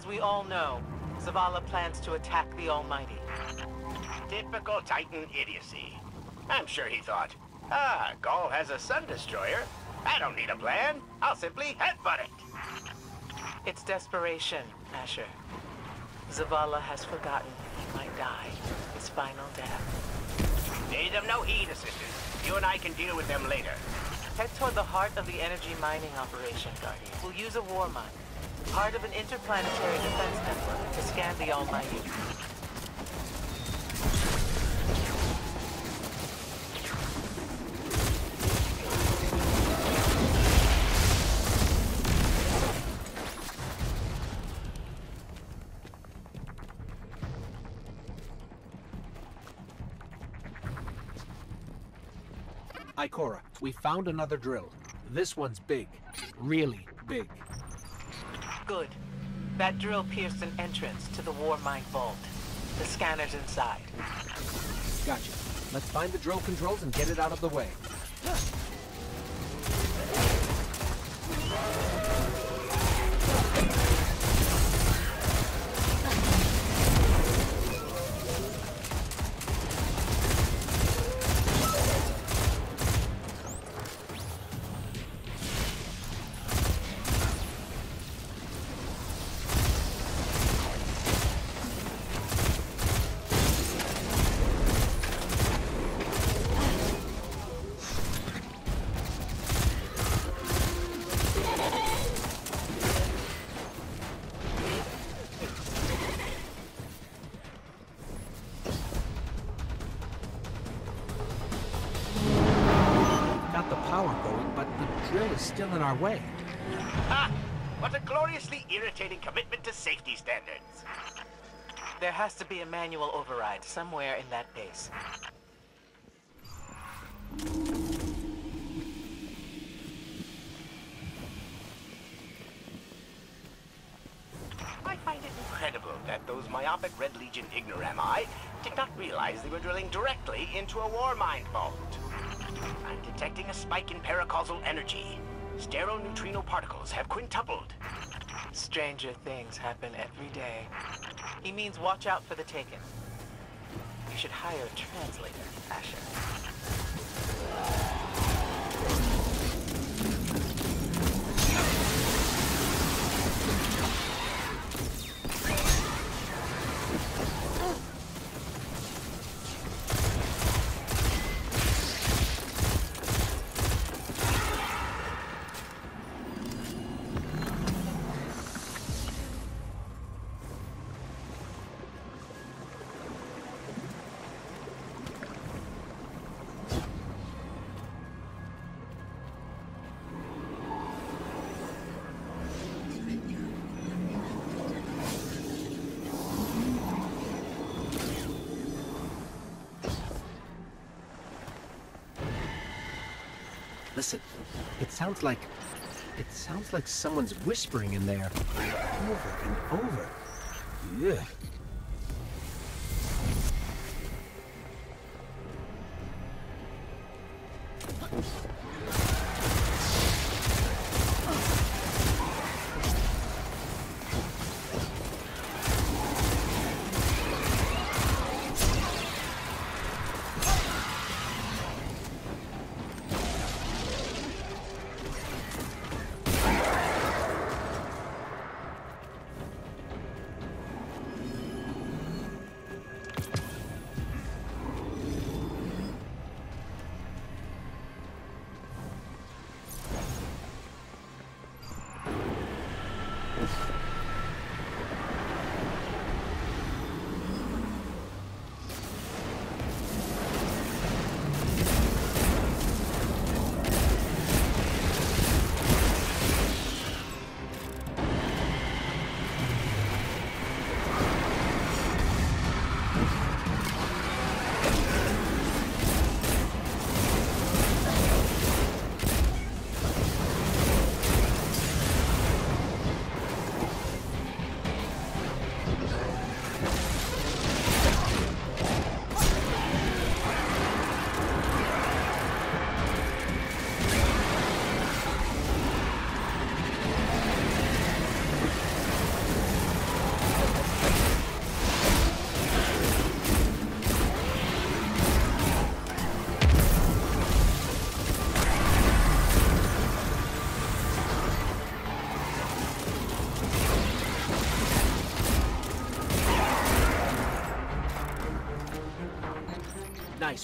As we all know, Zavala plans to attack the Almighty. Typical Titan idiocy. I'm sure he thought, ah, Ghaul has a Sun Destroyer. I don't need a plan. I'll simply headbutt it. It's desperation, Asher. Zavala has forgotten he might die his final death. Pay them no heed, assistant. You and I can deal with them later. Head toward the heart of the energy mining operation, Guardian. We'll use a Warmind, part of an interplanetary defense network, to scan the Almighty. Ikora, we found another drill. This one's big. Really big. Good. That drill pierced an entrance to the Warmind vault. The scanner's inside. Gotcha. Let's find the drill controls and get it out of the way. Is still in our way. Ha! What a gloriously irritating commitment to safety standards. There has to be a manual override somewhere in that base. I find it incredible that those myopic Red Legion ignorami did not realize they were drilling directly into a Warmind vault. I'm detecting a spike in paracausal energy. Sterile neutrino particles have quintupled. Stranger things happen every day. He means watch out for the Taken. You should hire a translator, Asher. Listen, it sounds like... It sounds like someone's whispering in there. Over and over. Yeah.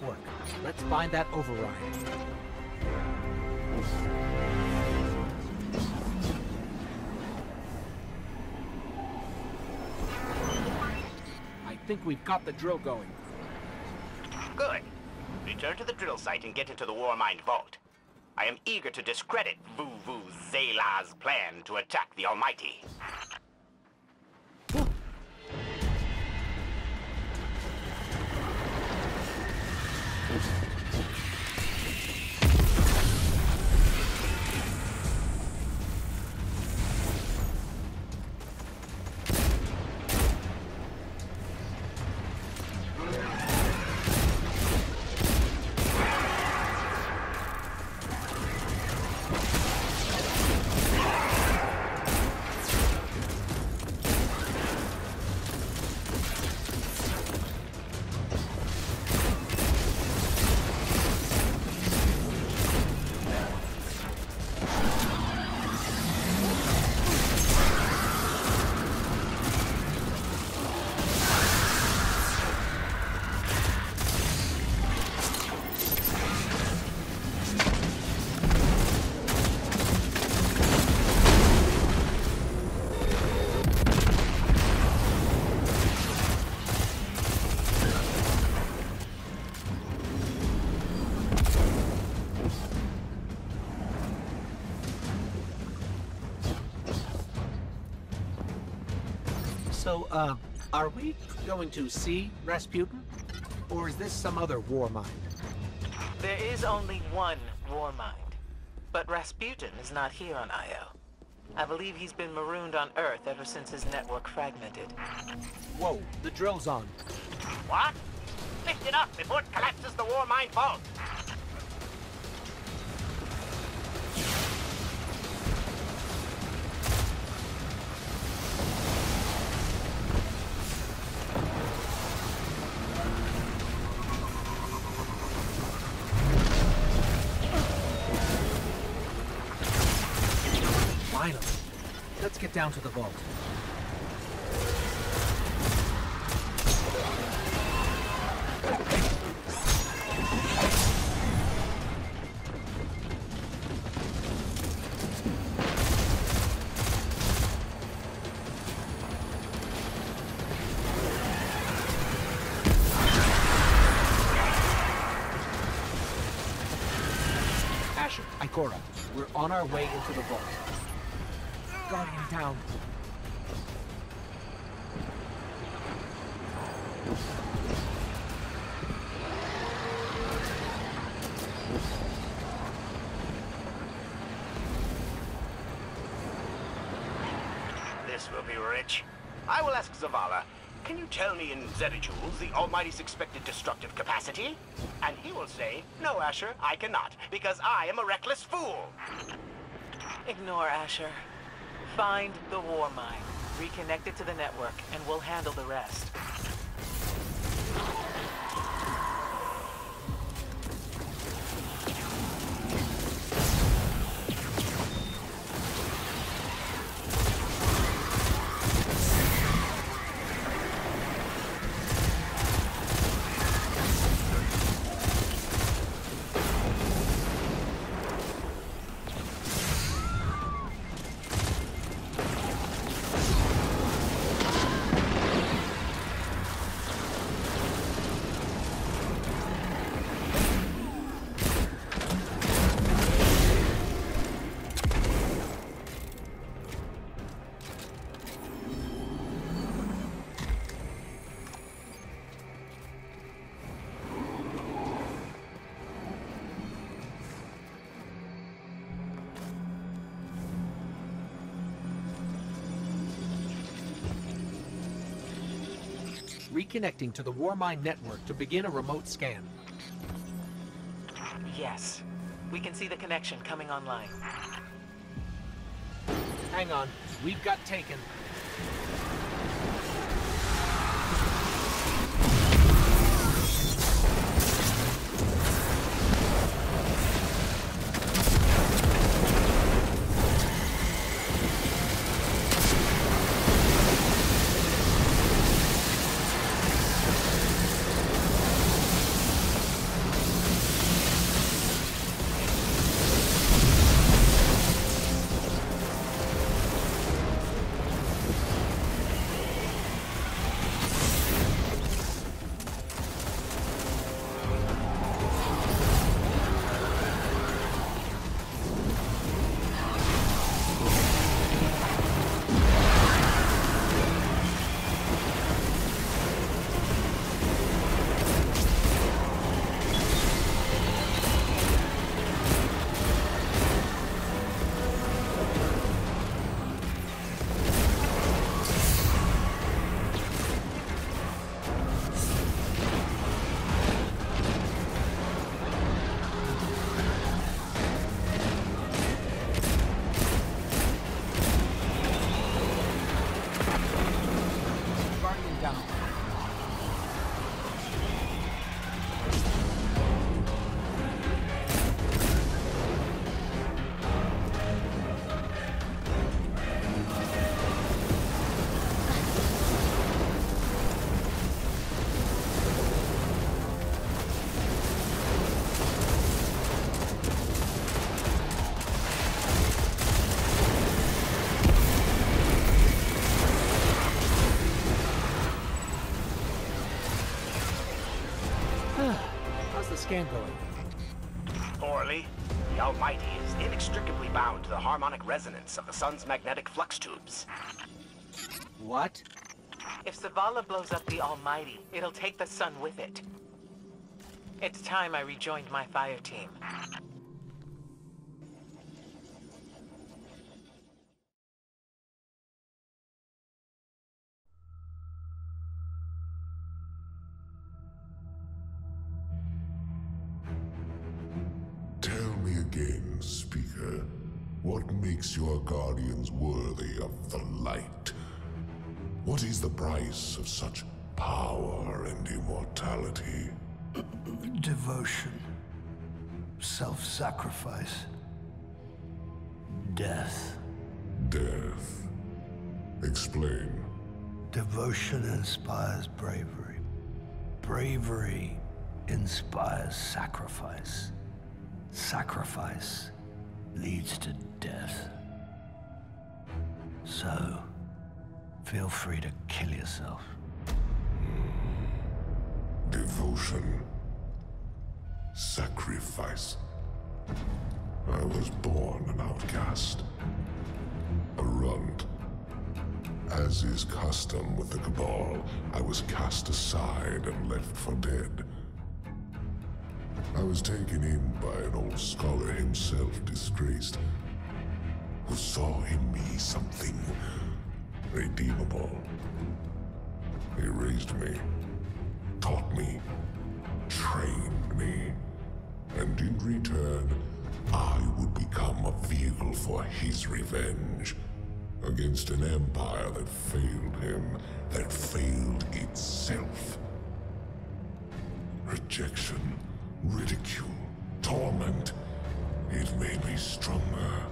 Work. Let's find that override. I think we've got the drill going. Good. Return to the drill site and get into the Warmind vault. I am eager to discredit Vuvu Zayla's plan to attack the Almighty. So, uh, are we going to see Rasputin? Or is this some other Warmind? There is only one Warmind. But Rasputin is not here on Io. I believe he's been marooned on Earth ever since his network fragmented. Whoa, the drill's on. What? Lift it up before it collapses the war Warmind vault. Down to the vault. Ikora, we're on our way into the vault. Guardian down. This will be rich. I will ask Zavala, can you tell me in zetajoules the Almighty's expected destructive capacity? And he will say, no, Asher, I cannot, because I am a reckless fool. Ignore Asher. Find the Warmind. Reconnect it to the network, and we'll handle the rest. Reconnecting to the Warmind network to begin a remote scan. Yes. We can see the connection coming online. Hang on, we've got taken. Scan going? Poorly. The Almighty is inextricably bound to the harmonic resonance of the sun's magnetic flux tubes. What? If Zavala blows up the Almighty, it'll take the sun with it. It's time I rejoined my fire team. What is the price of such power and immortality? Devotion. Self-sacrifice. Death. Death. Explain. Devotion inspires bravery. Bravery inspires sacrifice. Sacrifice leads to death. So, feel free to kill yourself. Devotion. Sacrifice. I was born an outcast. A runt. As is custom with the Cabal, I was cast aside and left for dead. I was taken in by an old scholar himself disgraced, who saw in me something redeemable. He raised me, taught me, trained me, and in return, I would become a vehicle for his revenge against an empire that failed him, that failed itself. Rejection, ridicule, torment. It made me stronger.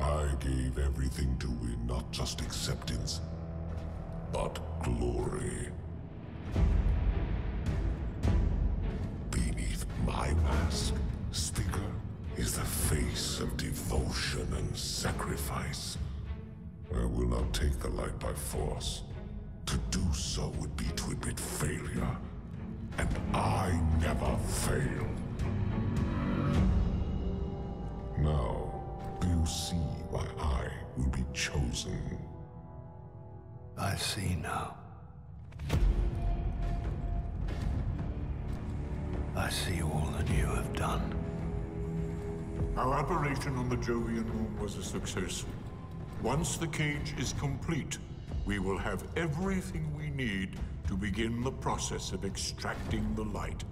I gave everything to win not just acceptance, but glory. Beneath my mask, Speaker, is the face of devotion and sacrifice. I will not take the light by force. To do so would be to admit failure. And I never fail. Now, see why I will be chosen? I see now. I see all that you have done. Our operation on the Jovian moon was a success. Once the cage is complete, we will have everything we need to begin the process of extracting the light.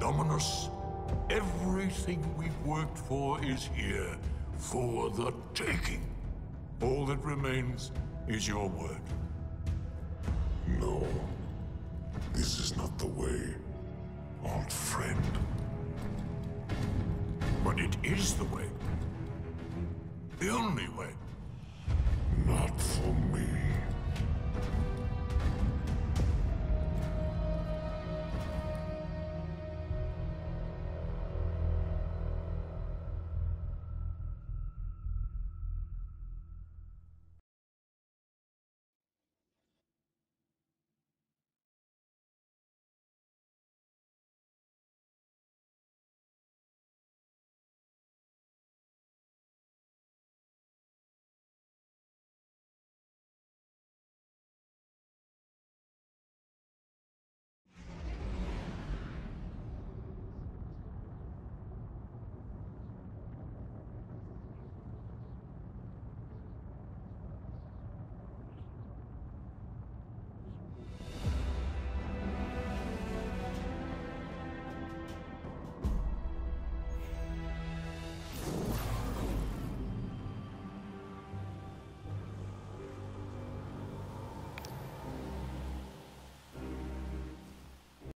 Dominus, everything we've worked for is here, for the taking. All that remains is your word. No. This is not the way, old friend. But it is the way. The only way.